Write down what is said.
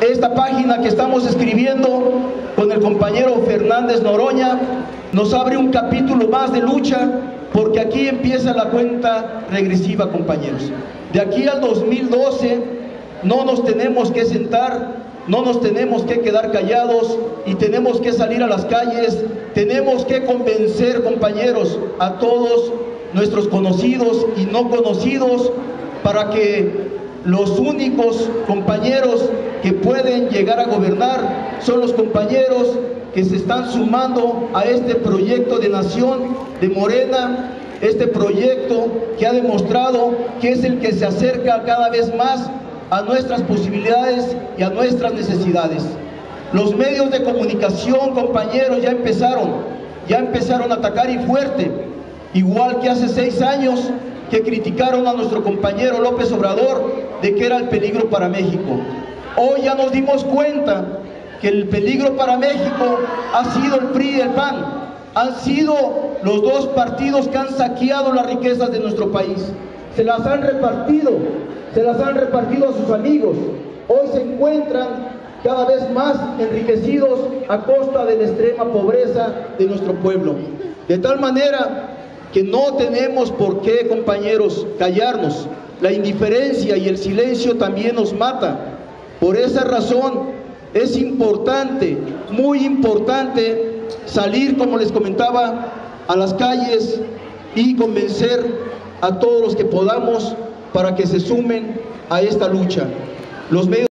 Esta página que estamos escribiendo con el compañero Fernández Noroña nos abre un capítulo más de lucha porque aquí empieza la cuenta regresiva, compañeros. De aquí al 2012 no nos tenemos que sentar, no nos tenemos que quedar callados y tenemos que salir a las calles, tenemos que convencer, compañeros, a todos nuestros conocidos y no conocidos para que los únicos compañeros que pueden llegar a gobernar son los compañeros que se están sumando a este proyecto de nación de Morena, este proyecto que ha demostrado que es el que se acerca cada vez más a nuestras posibilidades y a nuestras necesidades. Los medios de comunicación, compañeros, ya empezaron, ya empezaron a atacar y fuerte, igual que hace seis años que criticaron a nuestro compañero López Obrador de que era el peligro para México. Hoy ya nos dimos cuenta que el peligro para México ha sido el PRI y el PAN. Han sido los dos partidos que han saqueado las riquezas de nuestro país. Se las han repartido, se las han repartido a sus amigos. Hoy se encuentran cada vez más enriquecidos a costa de la extrema pobreza de nuestro pueblo. De tal manera que no tenemos por qué, compañeros, callarnos. La indiferencia y el silencio también nos mata. Por esa razón es importante, muy importante, salir, como les comentaba, a las calles y convencer a todos los que podamos para que se sumen a esta lucha. Los medios